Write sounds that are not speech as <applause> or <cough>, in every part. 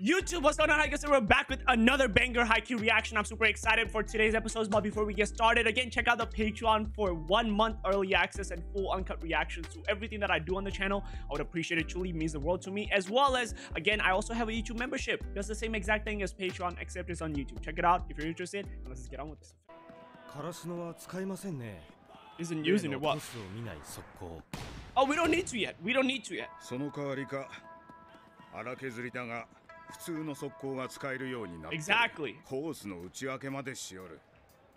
YouTube, what's going on? I guess we're back with another banger Haikyuu reaction. I'm super excited for today's episodes, but before we get started, again, check out the Patreon for one month early access and full uncut reactions to everything that I do on the channel. I would appreciate it. Truly means the world to me. As well as, again, I also have a YouTube membership. Does the same exact thing as Patreon, except it's on YouTube. Check it out if you're interested. And let's just get on with this. カラスのは使いませんね Isn't using it 例の what? トスを見ない速攻 Oh, we don't need to yet. We don't need to yet. その代わりか荒削りだが 普通の速攻が使えるようになってる Exactly. コースの内訳までしよる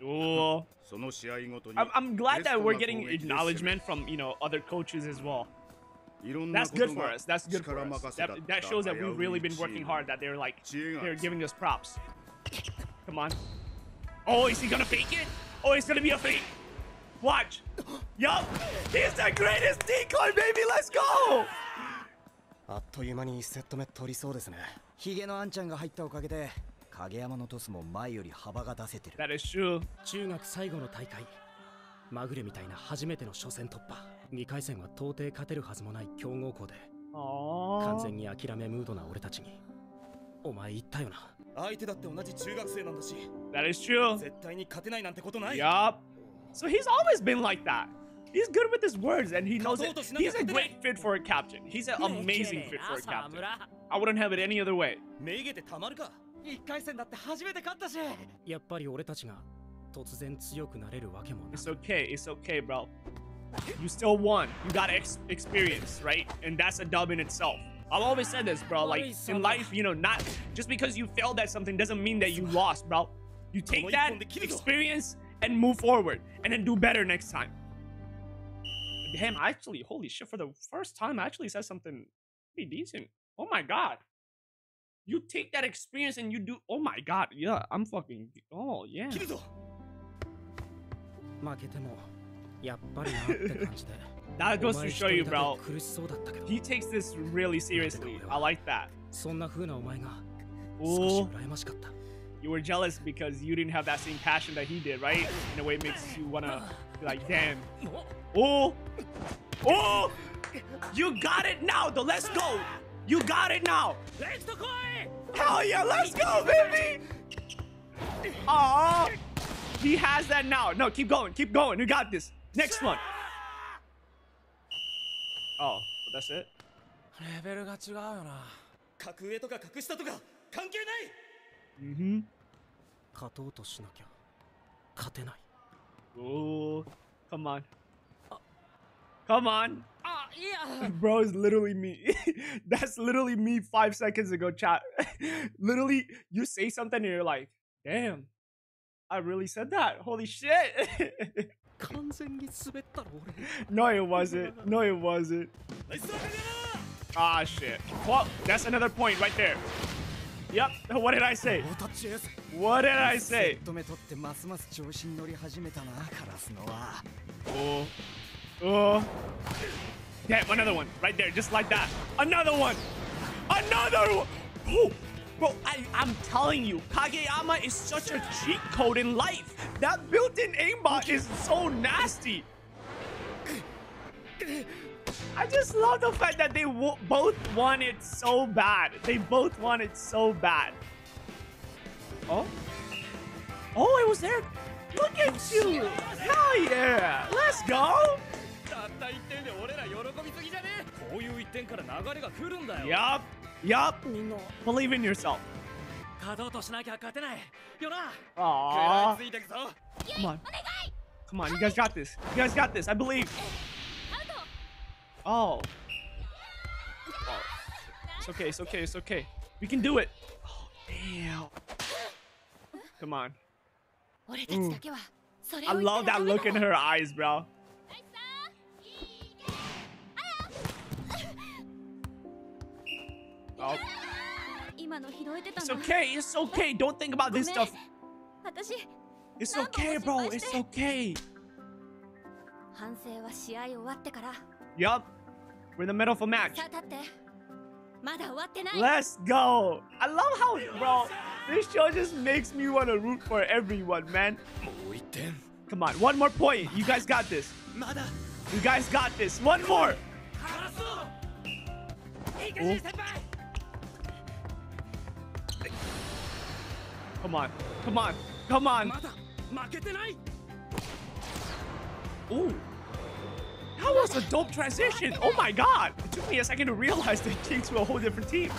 Oh. その試合ごとに I'm, I'm glad that we're getting acknowledgement from, you know, other coaches as well. That's good for が us. That's good for 力 us. That, that shows that 危 we've う really い been working ム hard, that they're like, they're giving us props. Come on. Oh, is he gonna fake it? Oh, it's gonna be a fake. Watch. Yup. He's the greatest decoy, baby. Let's go. あっという間に1セット目取りそうですねヒゲのあンちゃんが入ったおかげで影山のトスも前より幅が出せてる。中学最後の大会。マグレみたいな初めての初戦突破。2回戦は到底勝てるはずもない強豪校で。完全に諦めムードな俺たちに。お前言ったよな。相手だって同じ中学生なんだし。絶対に勝てないなんてことない。村 <laughs> I wouldn't have it any other way. めげてたまるか1回戦だって初めて勝ったしやっぱり俺たちが突然強くなれるわけもな It's okay. It's okay, bro. You still won. You got ex- experience, right? And that's a dub in itself. I've always said this, bro. Like in life, you know, not just because you failed at something doesn't mean that you lost, bro. You take that experience and move forward, and then do better next time. Damn, actually, holy shit! For the first time, I actually said something pretty decent. Oh my god. You take that experience and you do. Oh my god, yeah, I'm fucking. Oh yeah. 切るぞ負けてもやっぱりなって<laughs> 感じで That お goes 前 to 一 show you, 人 bro. だけ苦しそうだったけど He takes this really seriously. I like that. そんな風なお前が少し Oh, 羨ましかった you were jealous because you didn't have that same passion that he did, right? In a way, it makes you wanna be like, damn. Oh, oh, you got it now, though. Let's go. You got it now. Hell yeah, let's go, baby. Aw, he has that now. No, keep going, keep going. You got this. Next one. Oh, that's it. レベルが違うよな格上とか格下とか関係ない Mm-hmm. 勝とうとしなきゃ勝てない Oh, come on. Come on. Oh, yeah. Bro It's literally me. <laughs> That's literally me five seconds ago, chat. <laughs> literally, you say something and you're like, damn, I really said that. Holy shit. <laughs> no, it wasn't. No, it wasn't. Ah, shit. Well, that's another point right there. Yep, what did I say? What did I say? Oh. Oh. Damn, another one. Right there, just like that. Another one. Another one. Oh. Bro, I, I'm telling you, Kageyama is such a cheat code in life. That built-in aimbot is so nasty. I just love the fact that they both want it so bad. They both want it so bad. Oh? Oh, it was there. Look at you. Hell yeah. Let's go. たった1点で俺ら喜びすぎじゃねこういう1点から流れが来るんだよ Yup. Yup. みんな Believe in yourself. 勝とうとしなきゃ勝てないよな食ら Aww. いついてくぞ Come on. Come on, you guys got this. You guys got this. I believe. Oh. oh. It's okay, it's okay, it's okay. We can do it. Oh, damn. Come on. 俺たちだけはそれ I を言っ love たら that ダメ look in だ her eyes, bro. It's okay. It's okay. Don't think about this stuff. It's okay, bro. It's okay. Yup. We're in the middle of a match. Let's go. I love how, bro, this show just makes me want to root for everyone, man. Come on, one more point. You guys got this. You guys got this. One more. Oh. Come on. Come on. Come on. Ooh. That was a dope transition. Oh my god. It took me a second to realize they changed to a whole different team.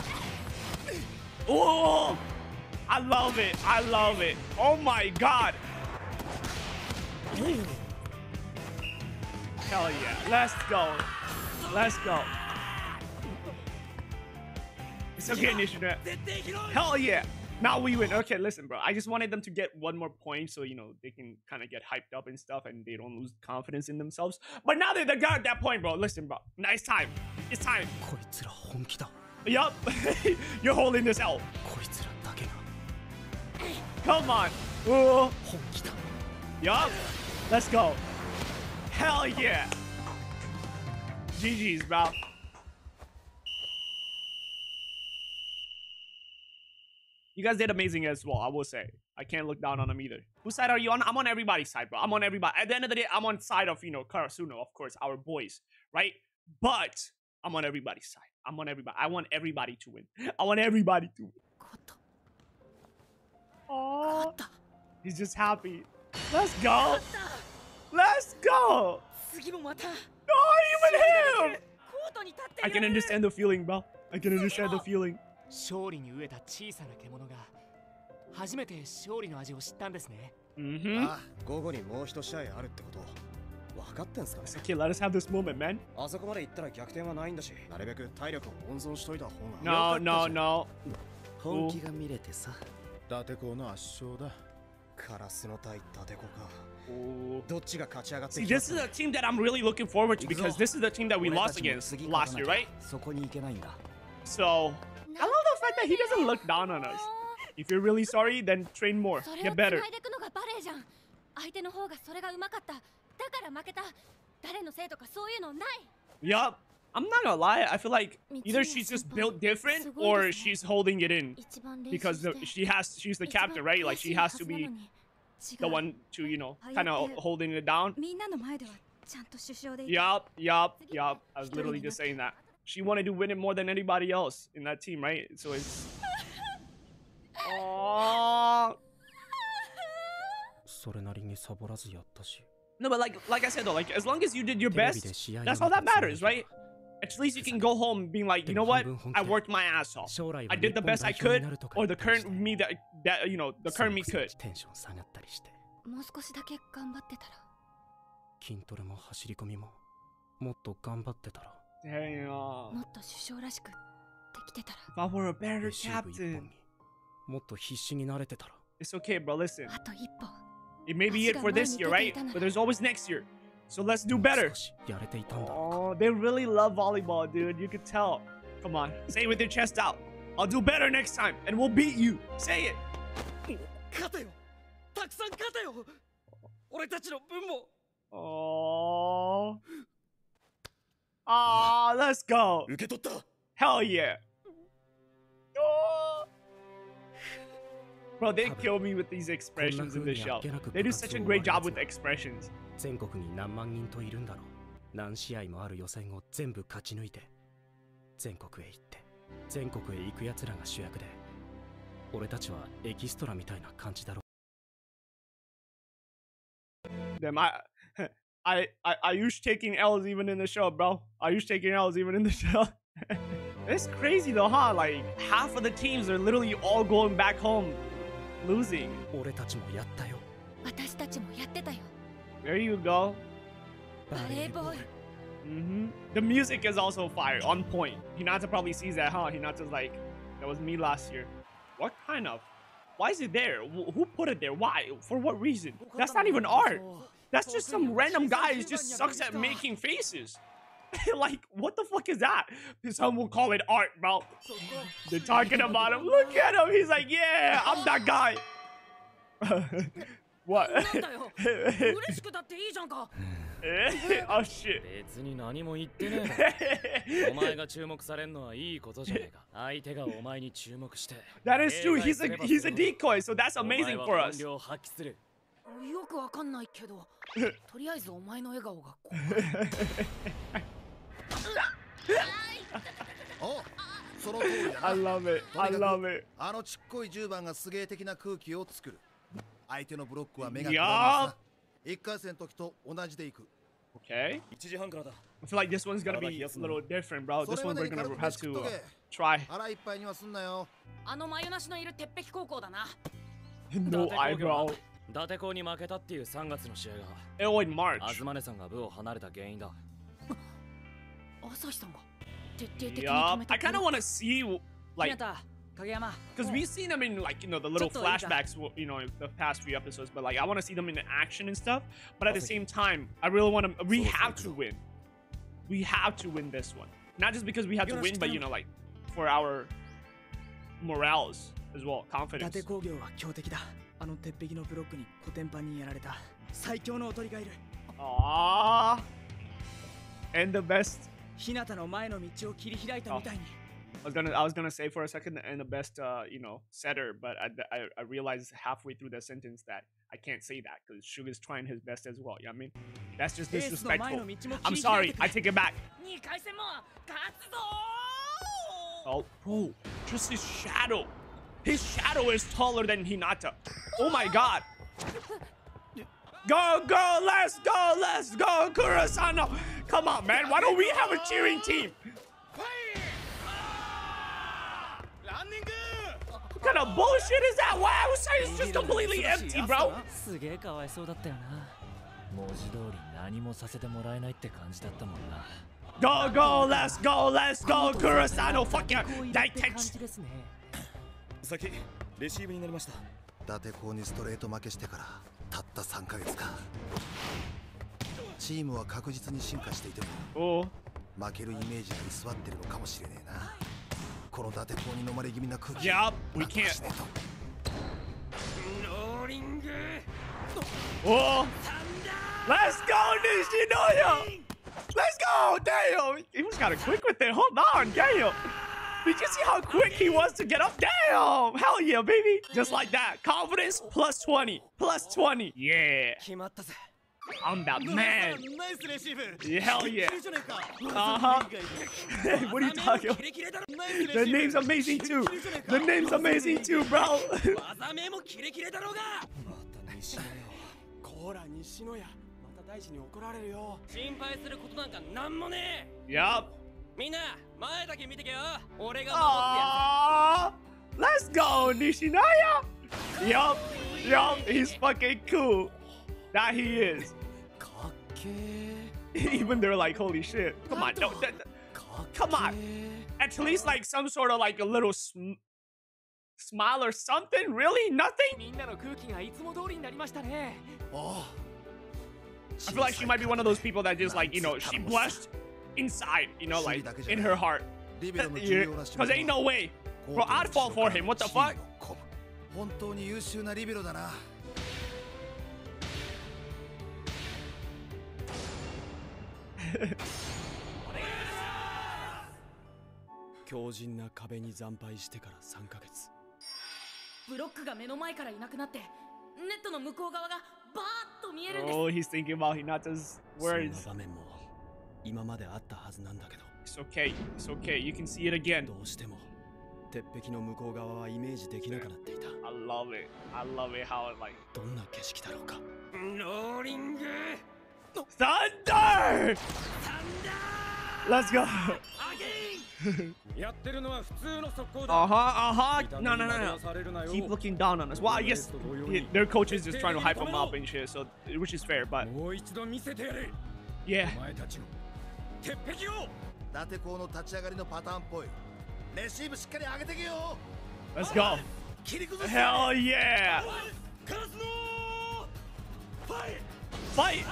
Oh. I love it. I love it. Oh my god. Ooh. Hell yeah. Let's go. Let's go. It's okay, Nishinoya. Hell yeah. Now we win. Okay, listen, bro. I just wanted them to get one more point so, you know, they can kind of get hyped up and stuff and they don't lose confidence in themselves. But now that they got that point, bro, listen, bro. Now it's time. It's time. Yup. <laughs> You're holding this out. Come on. Yup. Let's go. Hell yeah. GG's, bro. You guys did amazing as well, I will say. I can't look down on them either. Whose side are you on? I'm on everybody's side, bro. I'm on everybody. At the end of the day, I'm on side of, you know, Karasuno, of course, our boys, right? But I'm on everybody's side. I'm on everybody. I want everybody to win. <laughs> I want everybody to win. Oh, he's just happy. Let's go. Let's go. Not even him. I can understand the feeling, bro. I can understand the feeling. 勝利に飢えた小さな獣が初めて勝利の味を知ったんですね。Mm-hmm. あ午後にもう一試合あるってこと。分かってんすかね？Okay, let us have this moment, man. あそこまで行ったら逆転はないんだし。なるべく体力を温存しといた方が No, no, no. 本気が見れてさ。伊達公の圧勝だ。カラスの対伊達子か。Oh. どっちが勝ち上がってきた this is a team that I'm really looking forward to because this is the team that we 俺た lost ちも against 次 last 勝 year, たなきゃ。right? そこに行けないんだ。So, that he doesn't look down on us. If you're really sorry, then train more. それを Get つ better. ないでいくのがバレエじゃん相手の方がそれがうまかっただから負けた誰のせいとかそういうのない Yup. I'm not gonna lie. I feel like either she's just built different or she's holding it in 一番練習 because して the, she has she's the captain, right? Like she has to be the one to you know kind of holding it down. みんなの前ではちゃんと首相でいた Yup, yup, yup. I was literally just saying that. She wanted to win it more than anybody else in that team, right? So it's. <laughs> Aww. それなりにサボらずやったし No, but like like I said though, like as long as you did your テレビ best, で試合を that's all 見 that たつもり matters, right? At least you can go home being like, you know what? I worked my ass off. 将来は I 日 did the 本 best 代 I 表に could, なるとか or 言 the ったりし current て me that that you know the そ current の me くせに could. テンション下がったりしてもう少しだけ頑張ってたら筋トレも走り込みももっと頑張ってたら Damn. もっと首相らしくできてたら If I were a better レシーブ一本 captain, にもっと必死になれてたら it's okay, bro. Listen, あと一歩 it may be it for this year, right? But there's always next year. So let's do もう better. 少しやれていたんだろ Oh, they really love volleyball, dude. You could tell. Come on, say it with your chest out. I'll do better next time, and we'll beat you. Say it. 勝てよたくさん勝てよ俺たちの分も Oh. Ah, let's go. 受け取った Hell yeah. Oh. Bro, they kill me with these expressions in the show. They do such a great job with expressions. 全国に何万人といるんだろう何試合もある予選を全部勝ち抜いて全国へ行って全国へ行く奴らが主役で俺たちはエキストラみたいな感じだろ Damn, I, I, I Ayush taking L's even in the show, bro. Ayush taking L's even in the <laughs> show. it's crazy though, huh? Like half of the teams are literally all going back home, losing. There you go. Mm -hmm. The music is also fire, on point. Hinata probably sees that, huh? Hinata's like, that was me last year. What kind of? Why is it there? Who put it there? Why? For what reason? That's not even art. That's just some random guy who just sucks at making faces. <laughs> like, what the fuck is that? Some will call it art, bro. They're talking about him. Look at him. He's like, yeah, I'm that guy. <laughs> what? <laughs> なんだよ嬉しくだっていいじゃんか oh shit. 別に何も言ってねえお前が注目されんのはいいことじゃねえか相手がお前に注目して That is true. He's a he's a decoy, so that's お前 amazing は for 本 us. よくわかんないけどとりあえずお前の笑顔が怖いおうその通りだ I な love it. I love it. あのちっこい10番がすげえ的な空気を作る相手のブロックは目がくらみますな1回戦の時と同じでいく Okay. 1時半からだ I feel like this one's gonna be a little different, bro. This one we're gonna have to uh, try. 腹いっぱいにはすんなよあの眉なしのいる鉄壁高校だな No <laughs> eyebrow. 伊達校に負けたっていう3月の試合が Oh, in March. 東根さんが部を離れた原因だ朝日さんが徹底的に Yup. 止めた I kind of want to see, ひ like, なた影山 because we've seen them in like you know the little Chotto ida. flashbacks, w- you know, the past few episodes. But like, I want to see them in action and stuff. But at the same time, I really want to. We have to win. We have to win this one. Not just because we have to win, but you know, like for our morals as well, 伊 confidence. あの鉄壁のブロックにコテンパンにやられた最強のおとりがいる Aww. And the best. 日向の前の道を切り開いたみたいに I was gonna, I was gonna say for a second, and the best, uh, you know, setter. But I, I, I realized halfway through the sentence that I can't say that because Sugar's trying his best as well. You know what I mean? That's just disrespectful. I'm sorry. I れ take it back. 2回戦も勝つぞ Oh, bro, just his shadow. His shadow is taller than Hinata. Oh my god. Go, go, let's go, let's go, Karasuno. Come on, man. Why don't we have a cheering team? What kind of bullshit is that? Wow, outside is just completely empty, bro. Go, go, let's go, let's go, Karasuno, fucking, 大天使。先レシーブになりました伊達校にストレート負けしてからたった3ヶ月かチームは確実に進化していても Oh, 負けるイメージが居座ってるのかもしれねえなこの伊達校に飲まれ気味な空気 Yup, we なんとか can't. しねえと oh. Let's go, Nishinoya. Let's go. Damn. He was kind of quick with it. Hold on. Damn. Did you see how quick he was to get up? Damn! Hell yeah, baby! Just like that. Confidence plus 20. Plus 20. Yeah. I'm about man. Hell yeah. Uh-huh. what are you talking about? The name's amazing too. The name's amazing too, bro. <laughs> yup. Let's go, Nishinoya! Yup, yup, he's fucking cool. That he is. <laughs> Even they're like, holy shit. Come on, no, that, that, come on. At least like some sort of like a little sm smile or something? Really? Nothing? I feel like she might be one of those people that just like, you know, she blushed inside, you know, like in her heart. リベロの重要な Because ain't no way. Bro, I'd fall for him. What the fuck? 本当に優秀なリベロだな <laughs> 強靭な壁に惨敗してから3ヶ月ブロックが目の前からいなくなってネットの向こう側がバーッと見えるんです Oh, he's thinking about Hinata's そんな words. 場面も 今まであったはずなんだけど It's okay. It's okay. You can see it again. どうしても鉄壁の向こう側はイメージできなくなっていた I love it. I love it how it like どんな景色だろうかローリング Thunder! Let's go. やってるのは普通の速攻 Uh だ. Uh huh. 痛み No, に no, 惑 no, わ no. Keep looking down on us. Guess he- their coach is just trying to hype them up and shit, so which is fair. But もう一度見せてやれ yeah, お前たちの鉄壁を伊達校の立ち上がりのパターンっぽいレシーブしっかり上げてけよ let's go. 切り崩す Hell yeah! カラスのファイ Fight!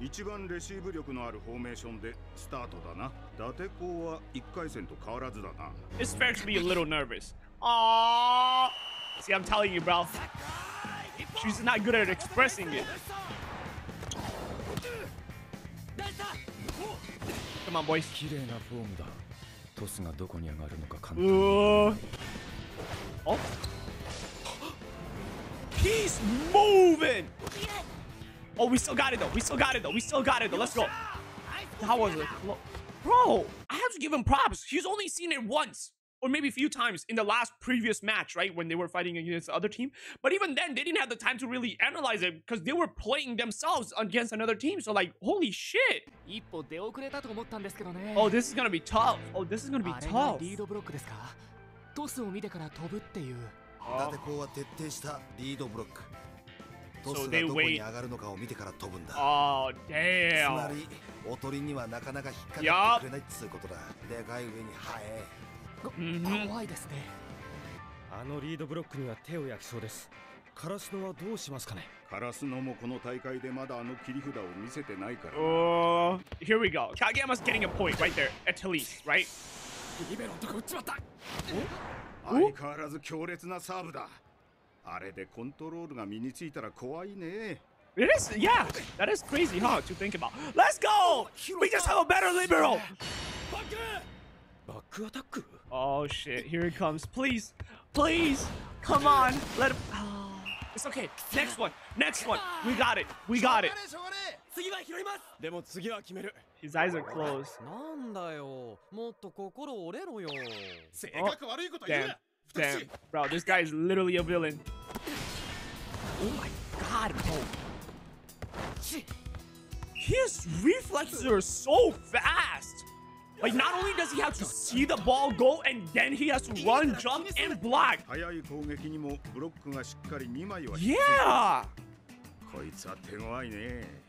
一番レシーブ力のあるフォーメーションでスタートだな伊達校は1回戦と変わらずだな It's fair to be a little nervous. Aww. See, I'm telling you, bro. She's not good at expressing it. Come on, boys. 綺麗なフォームだトスがどこに上がるのか簡単 Uh, oh. He's moving. <gasps> Oh, we still got it though. We still got it though. We still got it though. Let's go. How was it? Clo- Bro, I have to give him props. He's only seen it once. Or maybe a few times in the last previous match, right? When they were fighting against the other team. But even then, they didn't have the time to really analyze it because they were playing themselves against another team. So, like, holy shit. 一歩出遅れたと思ったんですけどね Oh, this is gonna be tough. Oh, this is gonna be あれが tough. リードブロックですかトスを見てから飛ぶっていう伊達公は徹底したリードブロックト So ス they がどこに wait. 上がるのかを見てから飛ぶんだ Oh, つま damn. りおとりにはなかなか引っかかってくれないっつうことだでかい上に速え Mhm. 怖いですねあのリードブロックには手を焼きそうですカラスノはどうしますかねカラスノもこの大会でまだあの切り札を見せてないからな Oh, here we go. Kageyama's getting a point right there, at least, right? リベロのとこ撃っちまった相変わらず強烈なサーブだあれでコントロールが身についたら怖いね It is, yeah. That is crazy, huh? To think about. Let's go. We just have a better libero. バックアタック Oh shit, here it comes. Please, please, come on. Let him. Oh. It's okay. Next one. Next one. We got it. We got it. His eyes are closed. Oh, damn. Damn. Bro, this guy is literally a villain. Oh my god, bro. His reflexes are so fast. Like, not only does he have to see the ball go, and then he has to run, jump, and block. Yeah!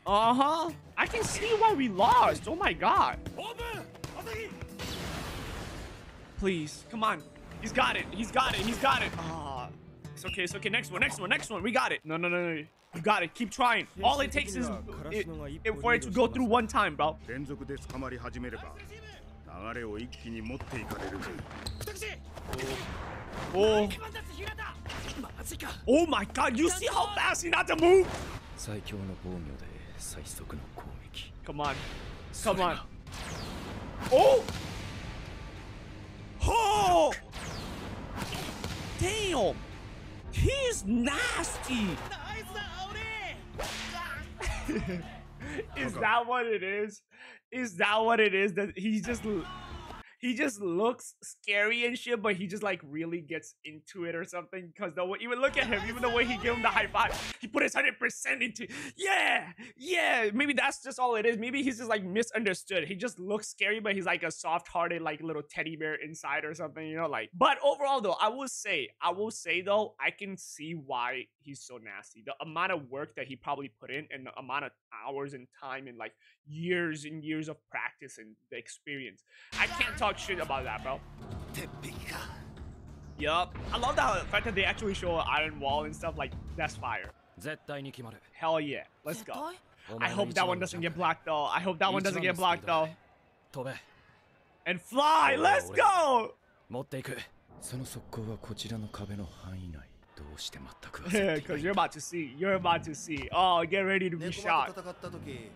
Uh-huh. I can see why we lost. Oh my god. Please, come on. He's got it. He's got it. He's got it. Ah. It's okay. It's okay. Next one. Next one. Next one. We got it. No, no, no, no. You got it. Keep trying. All it takes is it, it, for it to go through one time, bro. 流れを一気に持っていかれるぜ Oh. Oh my god. You see how fast he not to move? 最強の防御で最速の攻撃 Come on. Come on. Oh! Oh! Damn! He's nasty! is that what it is? Is that what it is? That he just he just looks scary and shit, but he just like really gets into it or something. Because the way even look at him, even the way he gave him the high five, he put his hundred percent into. Yeah, yeah. Maybe that's just all it is. Maybe he's just like misunderstood. He just looks scary, but he's like a soft-hearted, like little teddy bear inside or something. You know, like. But overall, though, I will say, I will say though, I can see why he's so nasty. The amount of work that he probably put in, and the amount of hours and time and like years and years of practice and the experience. I can't talk shit about that, bro. 鉄壁か Yup. I love the fact that they actually show an iron wall and stuff like that's fire. 絶対に決まる Hell yeah. Let's go. お I 前の hope 一 that 番 one の doesn't ジャ get ンプ blocked though. I hope that one 一 doesn't 番 get のスピー blocked ドだ though. ね飛べ And fly. Let's go. 持っていくその速攻はこちらの壁の範囲内 どうして全く焦ってい Because ない <laughs> you're about to see. You're about to see. Oh, get ready to be 猫 shot. と戦った時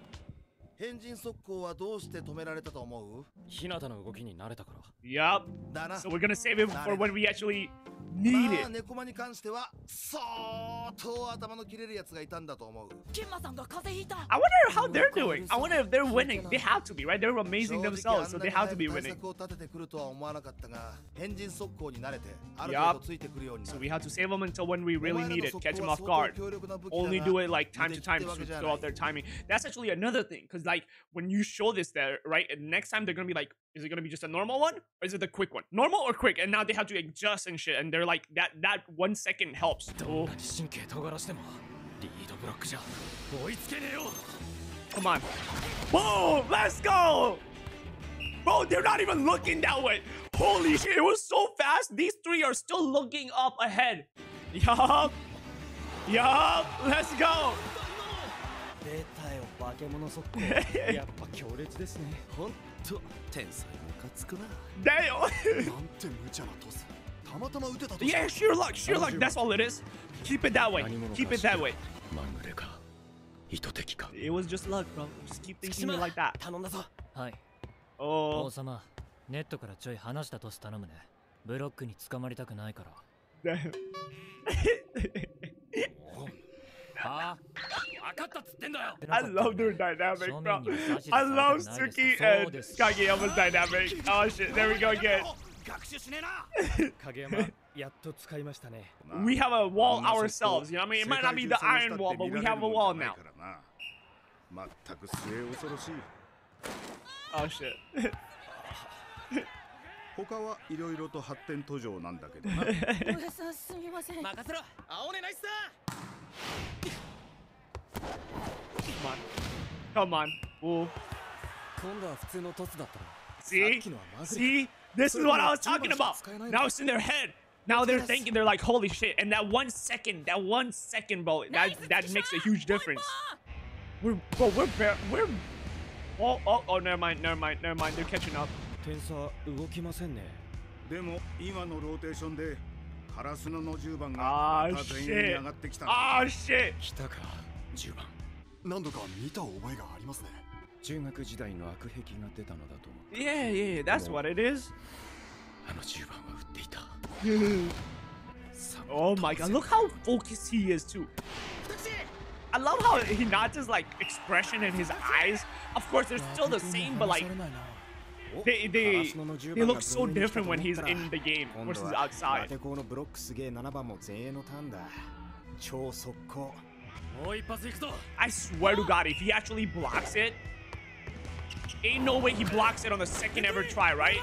変人速攻はどうして止められたと思う日向の動きに慣れたから Yup. だな So we're gonna save it for when we actually need まあ it. 猫間に関しては相当頭の切れるやつがいたんだと思うケンマさんが風邪ひいた I wonder how they're doing. I wonder if they're winning. They have to be, right? They're amazing 正直 themselves, so あん they な have に to be 早く winning. 対策を立ててくるとは思わなかったが変人速攻に慣れてある Yup. 程度ついてくるようにな So る we have to save them until when we お really 前ら need の it. 速 Catch 攻 them は off 相 guard. 当強力な武器だが only do it like time 無 to 敵 time ってわけじゃない throughout their timing. That's actually another thing because like when you show this there, right? And next time they're gonna be like, is it gonna be just a normal one or is it the quick one? Normal or quick? And now they have to adjust and shit. And they're like that that one second helps. Oh. Come on. Boom! Let's go! Bro, they're not even looking that way. Holy shit, it was so fast. These three are still looking up ahead. Yup. Yup. Let's go. 出たよ化け物速攻やっぱ強烈ですねほんと天才ムカつくな Damn. なんて無茶なトスたまたま打てたと Yeah, sheer luck, sheer luck. That's all it is. Keep it that way. Keep it that way. まぐれか意図的か It was just luck, bro. Just keep thinking it like that. 頼んだぞはい、Oh, 王様ネットからちょい離したトス頼むねブロックに捕まりたくないから damn. はあ I love their dynamic, bro. I love Tsukki and Kageyama's dynamic. Oh shit, there we go again. we have a wall ourselves, you know what I mean? It might not be the iron wall, but we have a wall now. Oh shit. <laughs> 他はいろいろと発展途上なんだけどな。上さんすみません。任せろ。青ねナイスだ。<laughs> Come on. Come on. Ooh. 今度は普通のトスだったら See? See? This is what I was talking about. Now it's in their head. Now they're thinking they're like, holy shit. And that one second, that one second, bro, that that makes a huge difference. We're bro, we're bare, we're oh oh oh never mind, never mind, never mind. They're catching up. 点差動きませんねでも今のローテーションでカラスノの10番が Ah また前衛に shit. 上がってきた Ah shit. 来たか 10番何度か見た覚えがありますね中学時代の悪癖が出たのだと思う Yeah, yeah, that's what it is. あの10番は打っていた Oh my god, look how focused he is too. I love how he not just like expression in his eyes. Of course, they're still the same, but like they they they look so different when he's in the game 今度 versus は outside. ラテコのブロックすげえ7番も前衛のターンだ超速攻もう一発いくぞ I swear to God, if he actually blocks it, ain't no way he blocks it on the second ever try, right?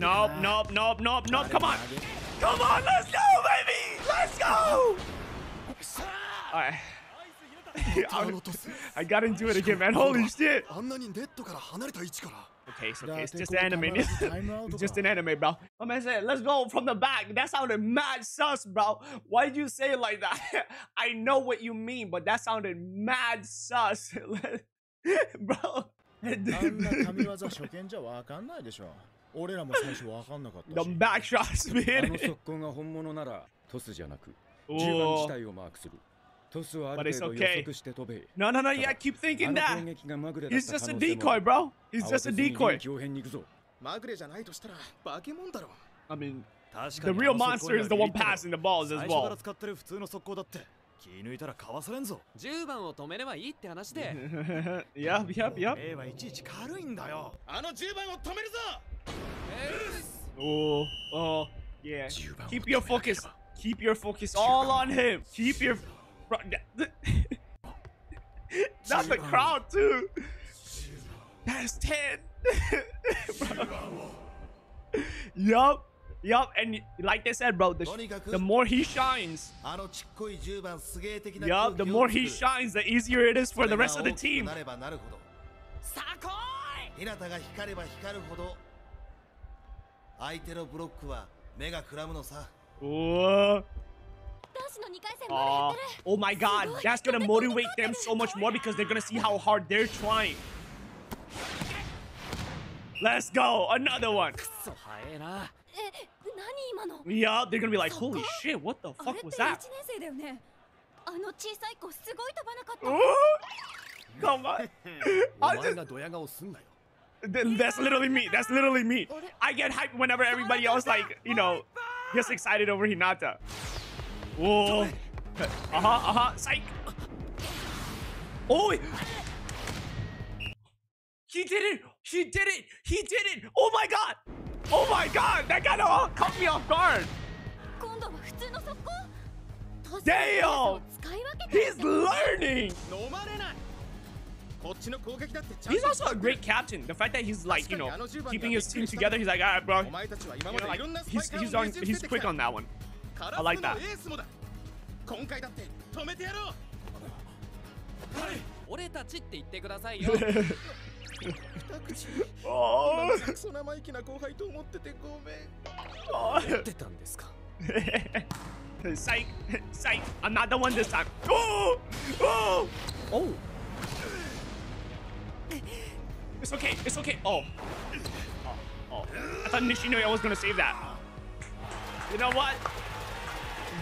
Nope, nope, nope, nope, nope. Come on. Come on, let's go, baby. Let's go. All right. <laughs> I got into it again, man. Holy shit あんなにネットから離れた位置から Okay, it's okay. It's just <laughs> an anime. it's just an anime, bro. My man said, let's go from the back. That sounded mad sus, bro. Why did you say it like that? <laughs> I know what you mean, but that sounded mad sus. <laughs> bro. あんな神業初見じゃわかんないでしょ。俺らも最初わかんなかった The し。 back shots, あの man. 速攻が本物ならトスじゃなくおー10番自体をマークするトスはあ But る it's 程度 okay. 予測して飛べ No, no, no. Yeah, I keep あ thinking の that. 攻撃がまぐれだっ He's た just a 可能性も decoy, bro. He's 慌 just て a ずに decoy. 臨機応変に行くぞまぐれじゃないとしたら化け物だろ。 I mean, 確 the real monster is the one passing the balls as 最初から well. 使ってる普通の速攻だって気抜いたらかわされんぞ。 10番を止めればいいって話で yep, yep, yep. 例はいちいち軽いんだよ。あの10番を止めるぞ Oh, oh, <laughs> yeah. Keep your focus. Keep your focus all on him. Keep your. Bro, <laughs> not the crowd too. That is 10. <laughs> yup. Yup, and like they said, bro, the, the more he shines, yup, the more he shines, the easier it is for the rest of the team. Whoa. Uh, oh my god, that's gonna motivate them so much more because they're gonna see how hard they're trying. Let's go, another one. Yeah, they're gonna be like, holy shit, what the fuck was that? Ooh, come on. <laughs> just... That's literally me. That's literally me. I get hyped whenever everybody else, like, you know, gets excited over Hinata. Whoa. Uh huh, uh huh. Psych. Oh, he did it. He did it. He did it. Oh my god. Oh my god. That kind of caught me off guard. 今度は普通の速攻トス Damn. 使い分けて He's learning. 飲まれないこっちの攻撃だってちゃん He's と also a great captain. The fact that he's like, you know, keeping his team together. He's like, all right, bro. お前たちは今 You ま know, でい like ろんなスパ he's イカーを he's on ねじ伏 he's せてき quick た on that one. カラスもだ今回だって止めてやろう俺たちって言ってくださいよ口あ生意気な後輩と思っててごめん。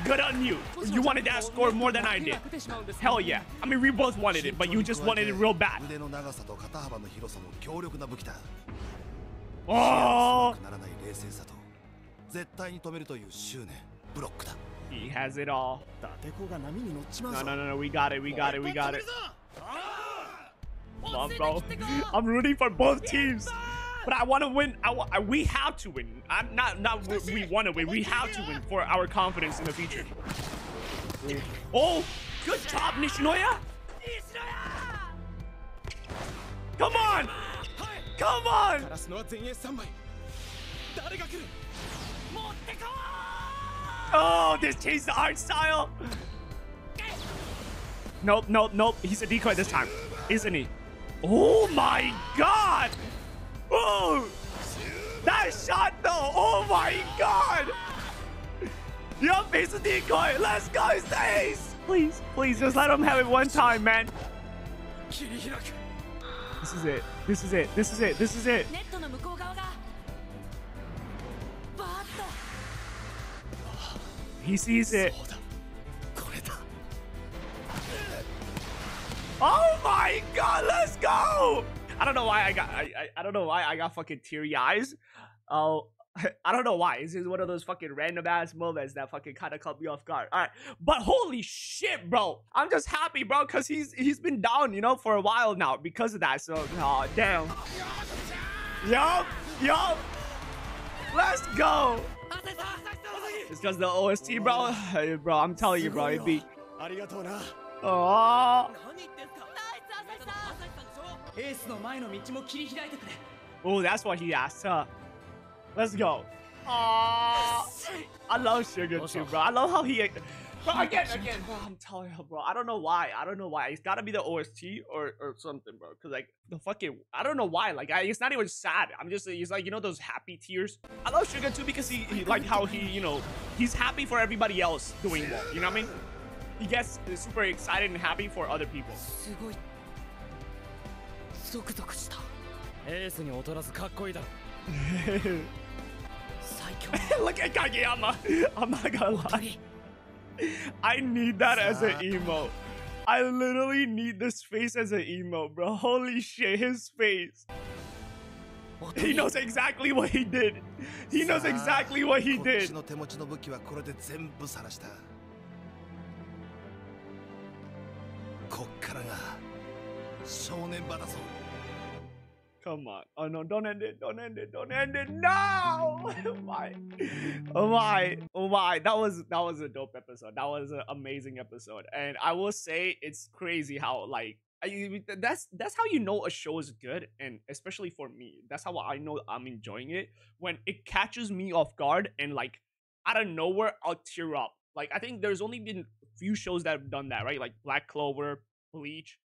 Good on you. You wanted that score more than I did. Hell yeah. I mean, we both wanted it, but you just wanted it real bad. Oh! He has it all. No, no, no, no. We got it. We got it. We got it. Love, bro. I'm rooting for both teams. But I want to win. I, we have to win. I'm not not we, we want to win. We have to win for our confidence in the future. Oh, good job, Nishinoya. Come on! Come on! Oh, this changed the art style. Nope, nope, nope. He's a decoy this time, isn't he? Oh my god! Oh! That shot though! Oh my god! Your face a decoy! Let's go, Stace! Please, please, just let him have it one time, man. This is it. This is it. This is it. This is it. He sees it. Oh my god, let's go! I don't know why I got. I, I, don't know why I got fucking teary eyes. Oh, <laughs> I don't know why. This is one of those fucking random ass moments that fucking kind of caught me off guard. All right, but holy shit, bro! I'm just happy, bro, because he's he's been down, you know, for a while now because of that. So, oh damn. Yup, yup. Let's go. It's just the OST, bro. <sighs> Hey, bro, I'm telling you, bro, it be. Oh. Oh, that's what he asked, her. Let's go. Aww. I love Suga too, bro. I love how he... Bro, again, again, bro, I'm telling you, bro. I don't know why. I don't know why. It's gotta be the OST or, or something, bro. Cause like the fucking, I don't know why. Like I, it's not even sad. I'm just, He's like you know those happy tears. I love Suga too because he, he like how he, you know, he's happy for everybody else doing well. You know what I mean? He gets super excited and happy for other people. すごいゾクゾクしたエースに劣らずかっこいいだろ最強 Look at Kageyama. I'm not gonna lie. I need that as an emo. I literally need this face as an emo, bro. Holy shit, his face. He knows exactly what he did. He knows exactly what he こっ did. ちの手持ちの武器はこれで全部晒したこっからが正念場だぞ Come on. Oh no, don't end it. Don't end it. Don't end it. No! <laughs> Why? Oh my. Oh my. That was that was a dope episode. That was an amazing episode. And I will say it's crazy how like I, that's that's how you know a show is good and especially for me. That's how I know I'm enjoying it when it catches me off guard and like out of nowhere I'll tear up. Like I think there's only been a few shows that have done that, right? Like Black Clover, Bleach,